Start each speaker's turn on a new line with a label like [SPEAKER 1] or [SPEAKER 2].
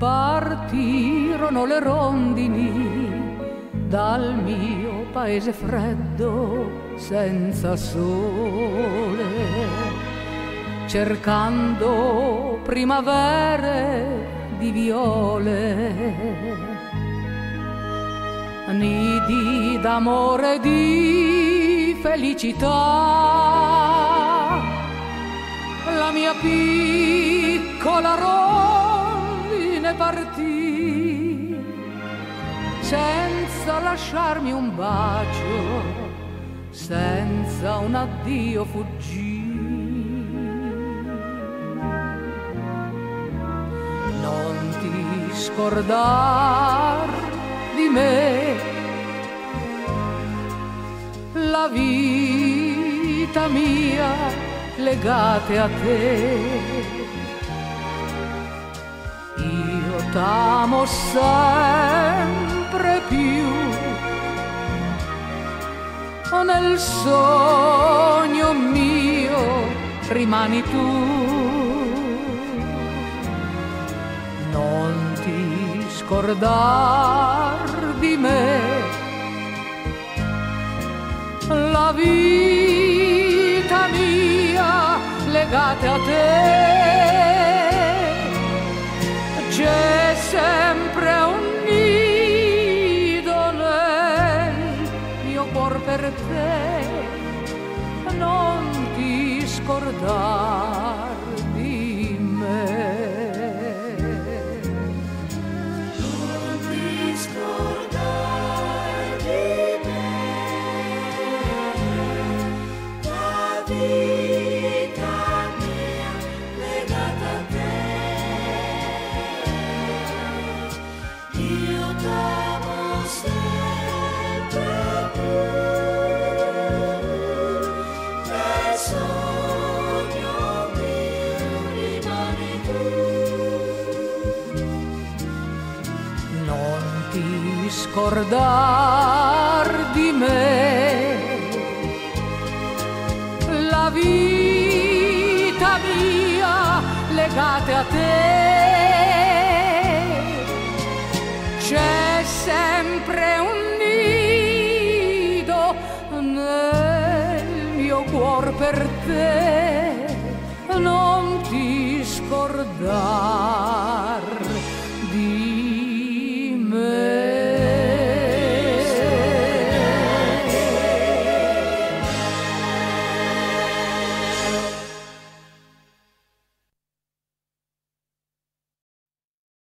[SPEAKER 1] partirono le rondini dal mio paese freddo senza sole, cercando primavere di viole, nidi d'amore e di felicità. La mia piccola rondine partì senza lasciarmi un bacio, senza un addio fuggì. Non ti scordar di me, la vita mia legate a te t'amo sempre più. Nel sogno mio rimani tu. Non ti scordar di me. La vita mia legata a te te, non ti scordar non ti scordar di me. La vita mia legate a te. C'è sempre un nido nel mio cuor per te. Non ti scordar